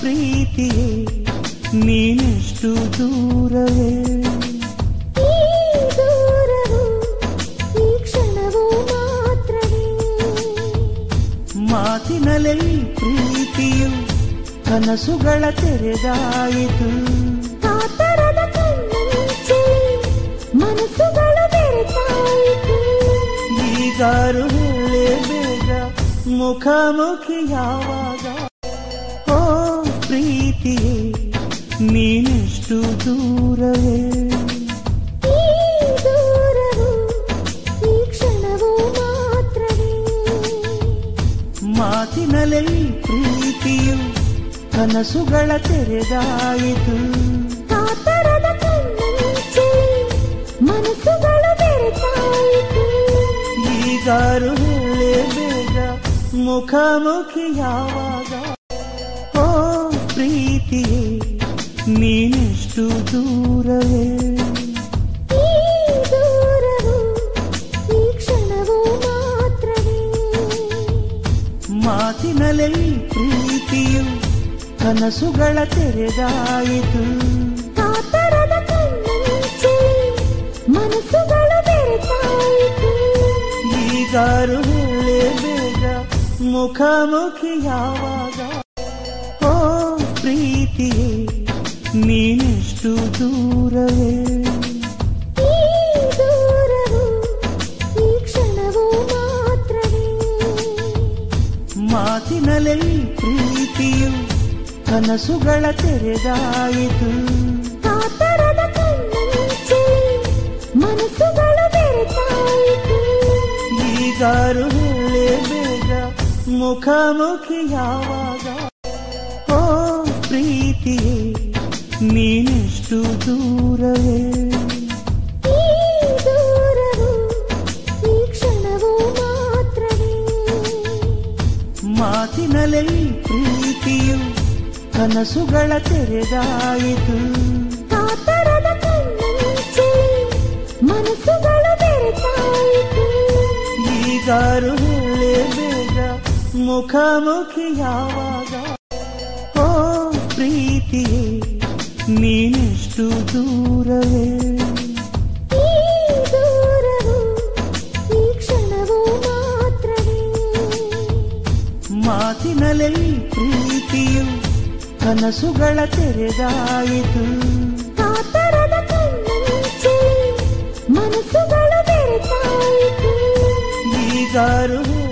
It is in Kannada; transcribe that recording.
ಪ್ರೀತಿಯೇ ನೀನೆಷ್ಟು ದೂರವೇ? ಮಾತಿನಲ್ಲೇ ಪ್ರೀತಿಯು ಕನಸುಗಳ ತೆರೆದಾಯಿತು. ಮನಸ್ಸುಗಳು ಬೆರೆತಾಯಿತು. ಈಗಾರು ಹೇಳೇ ಬೇಗ ಮುಖಾಮುಖಿ ಯಾವಾಗ ಪ್ರೀತಿಯೇ ನೀನೆಷ್ಟು ದೂರವೇ? ಈ ದೂರವು ಈ ಕ್ಷಣವೂ ಮಾತ್ರವೇ? ಮಾತಿನಲ್ಲೇ ಪ್ರೀತಿಯು ಕನಸುಗಳ ತೆರೆದಾಯಿತು. ಮನಸ್ಸುಗಳ ಬೆರೆತಾಯಿತು. ಈಗಾರು ಹೇಳೇ ಬೇಗ ಮುಖಾಮುಖಿ ಯಾವಾಗ ಪ್ರೀತಿಯೇ ನೀನೆಷ್ಟು ದೂರವೇ? ಮಾತಿನಲ್ಲೇ ಪ್ರೀತಿಯು ಕನಸುಗಳ ತೆರೆದಾಯಿತು. ಮನಸ್ಸುಗಳ ತೆರೆದಾಯಿತು ಈಗಾರು ಬೇಗ ಮುಖಾಮುಖಿ ಯಾವಾಗ ಪ್ರೀತಿಯೇ ನೀನೆಷ್ಟು ದೂರವೇ? ಮಾತಿನಲ್ಲೇ ಪ್ರೀತಿಯು ಕನಸುಗಳ ತೆರೆದಾಯಿತು. ಮನಸ್ಸುಗಳು ಬೆರೆತಾಯಿತು. ಈಗಾರು ಹೇಳೇ ಬೇಗ ಮುಖಾಮುಖಿ ಯಾವಾಗ ಪ್ರೀತಿಯೇ ನೀನೆಷ್ಟು ದೂರವೇ ಈ ದೂರವು ಈ ಕ್ಷಣವೂ ಮಾತ್ರವೇ ಮಾತಿನಲ್ಲೇ ಪ್ರೀತಿಯು ಕನಸುಗಳ ತೆರೆದಾಯಿತು ಕಾತರದ ಕಣ್ಣಂಚಲಿ ಮನಸ್ಸುಗಳು ಬೆರೆತಾಯಿತು ಈಗಾರು ಹೇಳೇ ಬೇಗ ಮುಖಾಮುಖಿ ಯಾವಾಗ ಓ ಪ್ರೀತಿಯೇ ನೀನೆಷ್ಟು ದೂರವೇ? ಮಾತಿನಲ್ಲೇ ಪ್ರೀತಿಯು ಕನಸುಗಳ ತೆರೆದಾಯಿತು. ಮನಸ್ಸುಗಳ ತೆರೆದಾಯಿತು. ಈಗಾರು